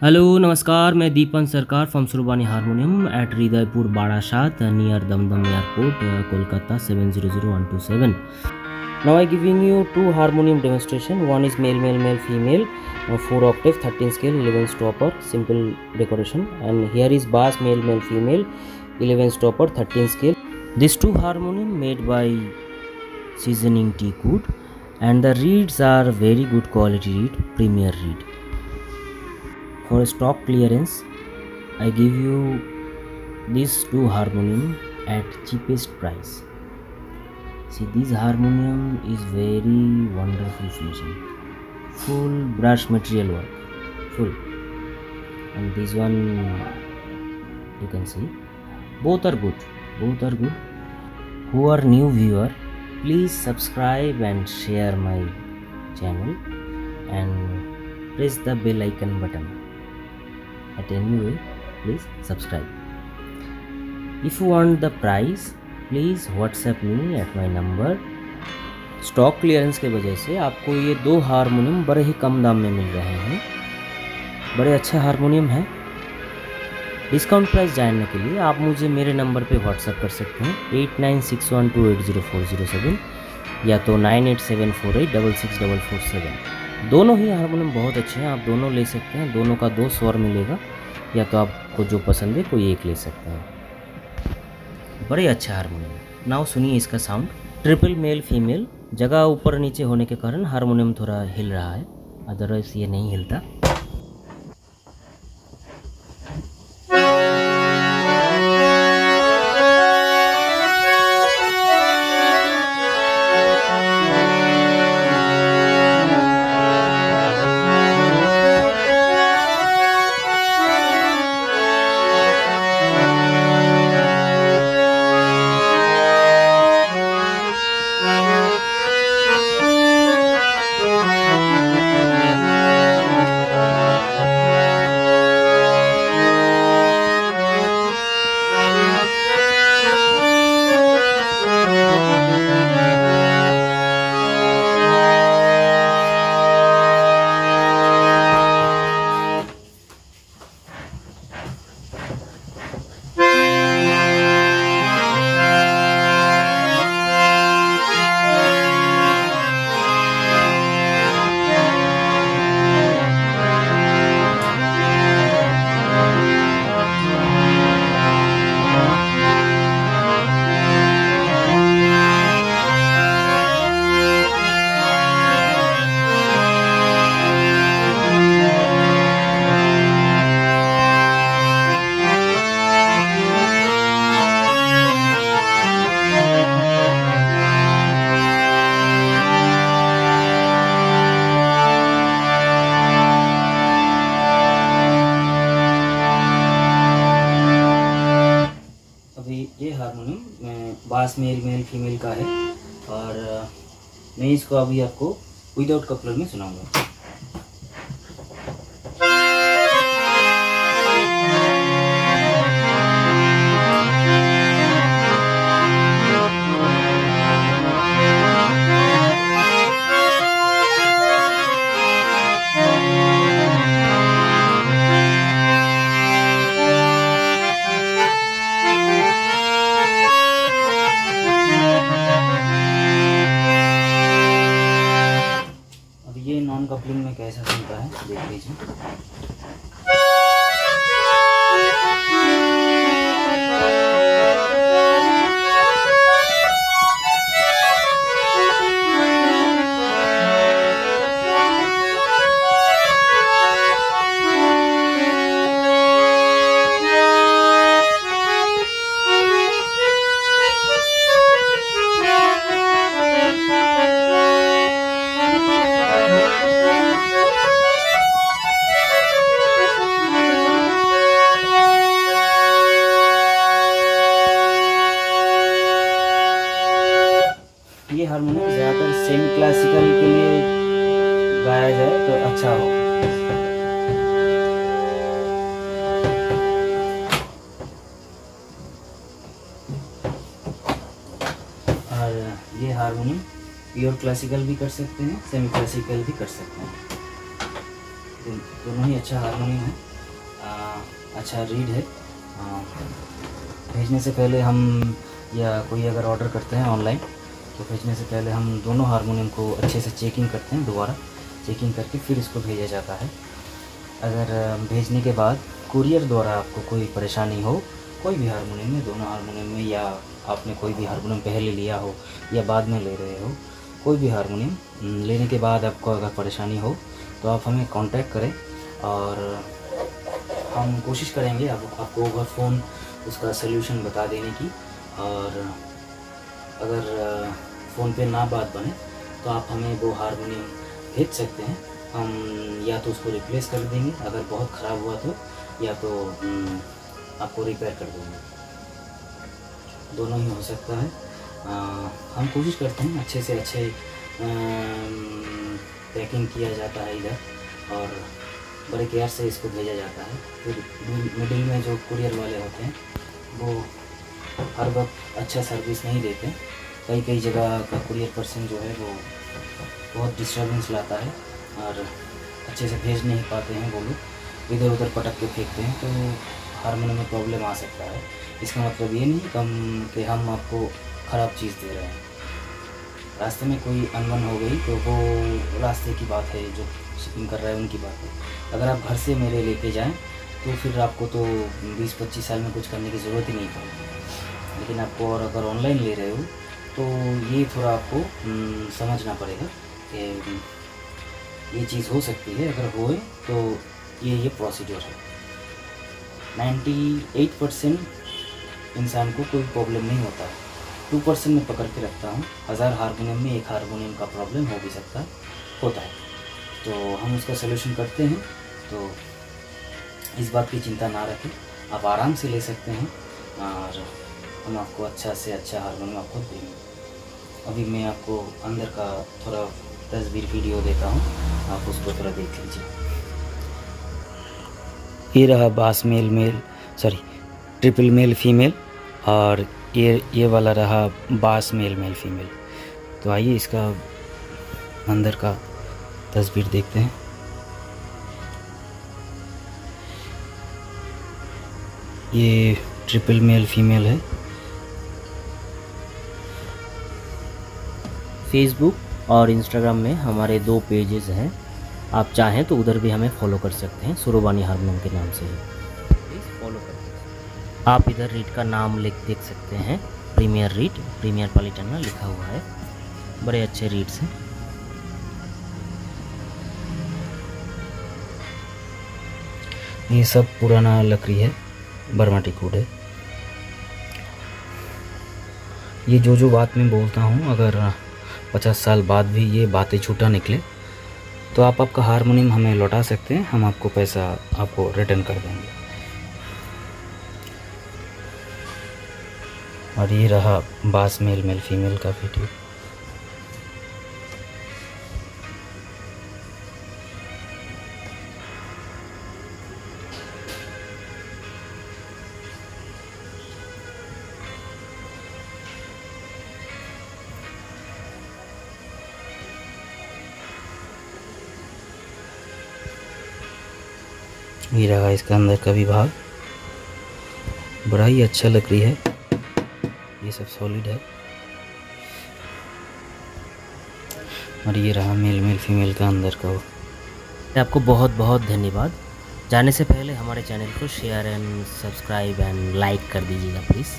Hello, नमस्कार, मैं Dipan Sarkar from Surbani harmonium at Hridaypur Barasat near Dum Dum airport Kolkata seven zero zero one two seven now I giving you two harmonium demonstration one is male male male female four octave thirteen scale eleven stopper simple decoration and here is bass male male female eleven stopper thirteen scale this two harmonium made by seasoning teak wood and the reeds are very good quality reed premier reed for stock clearance i give you these two harmonium at cheapest price. See this harmonium is very wonderful finishing full brush material work. Full. And this one you can see. Both are good. Both are good. Who are new viewer please subscribe and share my channel and press the bell icon button at any way, please subscribe. If you want the price please WhatsApp me at my number stock clearance के वजह से आपको ये दो harmonium बड़े ही कम दाम में मिल रहे हैं। बड़े अच्छे हारमोनियम हैं। डिस्काउंट प्राइस जानने के लिए आप मुझे मेरे नंबर पे व्हाट्सएप कर सकते हैं। Eight nine six one two eight zero four zero seven या तो nine eight seven four eight double six double four seven दोनों ही हारमोनियम बहुत अच्छे हैं, आप दोनों ले सकते हैं, दोनों का दो स्वर मिलेगा, या तो आपको जो पसंद है, कोई एक ले सकते हैं। बड़े अच्छे हारमोनियम नाव सुनिए इसका साउंड ट्रिपल मेल फीमेल जगह ऊपर नीचे होने के कारण हारमोनियम थोड़ा हिल रहा है अदरवाइज़ ये नहीं हिलता। मैं इसको अभी आपको विदाउट कपलर में सुनाऊँगा। कैसा सुनता है देख लीजिए ये सेमी क्लासिकल के लिए गाया जाए तो अच्छा हो। और ये हारमोनियम प्योर क्लासिकल भी कर सकते हैं सेमी क्लासिकल भी कर सकते हैं। दोनों ही अच्छा हारमोनियम है। अच्छा रीड है। आ, भेजने से पहले हम या कोई अगर ऑर्डर करते हैं ऑनलाइन तो भेजने से पहले हम दोनों हारमोनियम को अच्छे से चेकिंग करते हैं दोबारा। चेकिंग करके फिर इसको भेजा जाता है। अगर भेजने के बाद कुरियर द्वारा आपको कोई परेशानी हो कोई भी हारमोनियम में दोनों हारमोनियम में या आपने कोई भी हारमोनियम पहले लिया हो या बाद में ले रहे हो कोई भी हारमोनियम लेने के बाद आपको अगर परेशानी हो तो आप हमें कांटेक्ट करें और हम कोशिश करेंगे आप, आपको ओवर फ़ोन उसका सल्यूशन बता देने की। और अगर फ़ोन पे ना बात बने तो आप हमें वो हारमोनियम भेज सकते हैं। हम या तो उसको रिप्लेस कर देंगे अगर बहुत ख़राब हुआ तो या तो आपको रिपेयर कर देंगे। दोनों ही हो सकता है। आ, हम कोशिश करते हैं अच्छे से अच्छे पैकिंग किया जाता है इधर और बड़े केयर से इसको भेजा जाता है। फिर मिडिल में जो कुरियर वाले होते हैं वो हर वक्त अच्छा सर्विस नहीं देते। कई कई जगह का कुरियर पर्सन जो है वो बहुत डिस्टर्बेंस लाता है और अच्छे से भेज नहीं पाते हैं वो लोग। इधर उधर पटक के फेंकते हैं तो हारमोनियम में प्रॉब्लम आ सकता है। इसका मतलब ये नहीं कम कि हम आपको ख़राब चीज़ दे रहे हैं। रास्ते में कोई अनबन हो गई तो वो रास्ते की बात है, जो शिपिंग कर रहा है, उनकी बात है। अगर आप घर से मेरे लेके जाएँ तो फिर आपको तो 20-25 साल में कुछ करने की ज़रूरत ही नहीं पड़ेगी। लेकिन आपको और अगर ऑनलाइन ले रहे हो तो ये थोड़ा आपको समझना पड़ेगा कि ये चीज़ हो सकती है, अगर होए तो ये ये प्रोसीजर है। 98 परसेंट इंसान को कोई प्रॉब्लम नहीं होता है। टू परसेंट में पकड़ के रखता हूँ। हज़ार हारमोनियम में एक हारमोनियम का प्रॉब्लम हो भी सकता होता है। तो हम उसका सोल्यूशन करते हैं। तो इस बात की चिंता ना रखें। आप आराम से ले सकते हैं। और हम आपको अच्छा से अच्छा हारमोनियम आपको देंगे अभी मैं आपको अंदर का थोड़ा तस्वीर वीडियो देता हूँ, आप उसको थोड़ा देख लीजिए। ये रहा bass male male, sorry, triple male female, और ये ये वाला रहा बास मेल मेल फीमेल। तो आइए इसका अंदर का तस्वीर देखते हैं। ये ट्रिपल मेल फीमेल है। फेसबुक और इंस्टाग्राम में हमारे दो पेजेस हैं। आप चाहें तो उधर भी हमें फॉलो कर सकते हैं। सुरबानी हारमोनियम के नाम से ही। प्लीज़ फॉलो कर आप इधर रीट का नाम लिख देख सकते हैं। प्रीमियर रीट प्रीमियर पालिटना लिखा हुआ है। बड़े अच्छे रीड्स हैं। ये सब पुराना लकड़ी है। बर्मा टिकूड है। ये जो जो बात मैं बोलता हूँ अगर पचास साल बाद भी ये बातें छूटा निकले। तो आप आपका हारमोनियम हमें लौटा सकते हैं, हम आपको पैसा आपको रिटर्न कर देंगे। और ये रहा बास मेल मेल फीमेल का वीडियो ये रहा इसका अंदर का विभाग बड़ा ही अच्छा लकड़ी है। ये सब सॉलिड है। और ये रहा मेल मेल फीमेल का अंदर का वो। आपको बहुत बहुत धन्यवाद। जाने से पहले हमारे चैनल को share and subscribe and like कर दीजिएगा प्लीज़